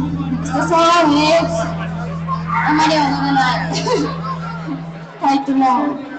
そうね。あまり踊れない。タイトも。